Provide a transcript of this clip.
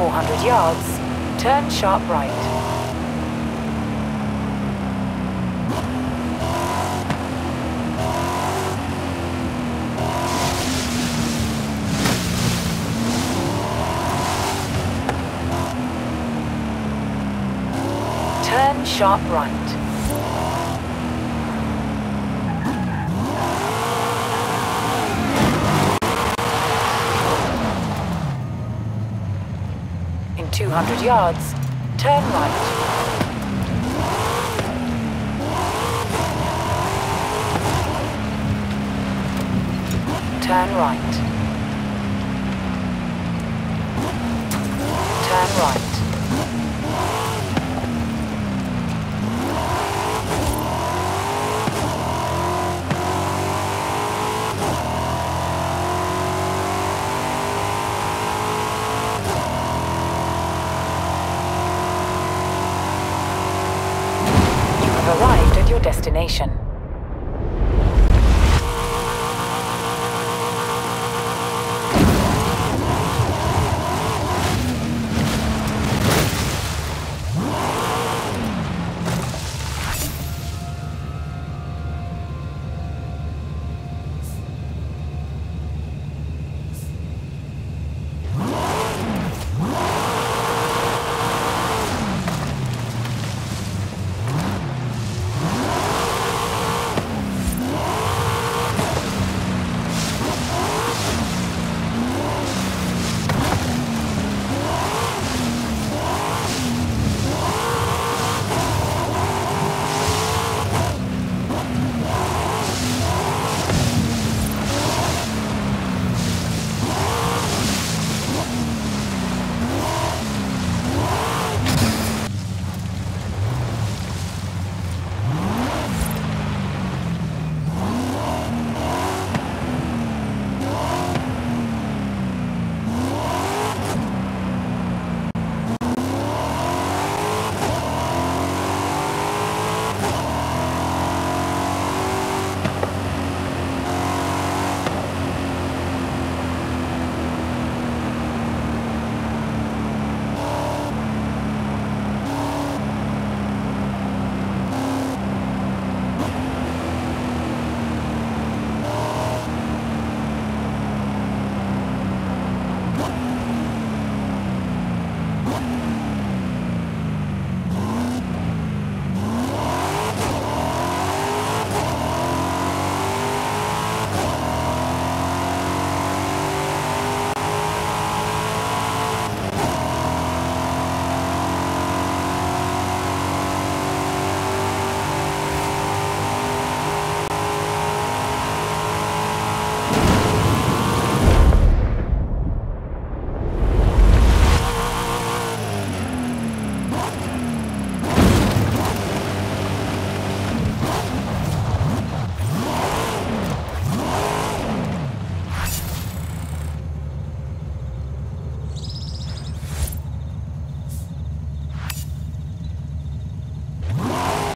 400 yards, turn sharp right. Turn sharp right. 200 yards, turn right. Turn right. Turn right. Your destination.